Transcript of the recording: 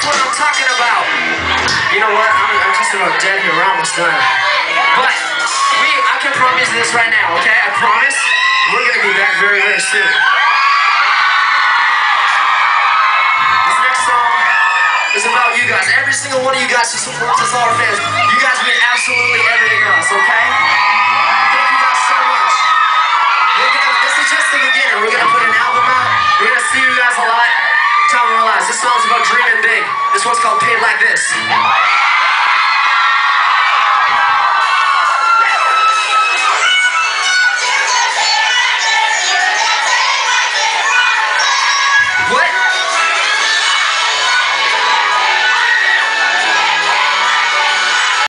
That's what I'm talking about. You know what? I'm, I'm just about dead here. We're almost done. But we, I can promise this right now, okay? I promise we're going to be back very, very soon. This next song is about you guys. Every single one of you guys who supports us, all our fans. You guys mean absolutely everything else, okay? Thank you guys so much. We're gonna, this is just the beginning. We're going to of songs about dreaming big. This one's called Paid Like This. What?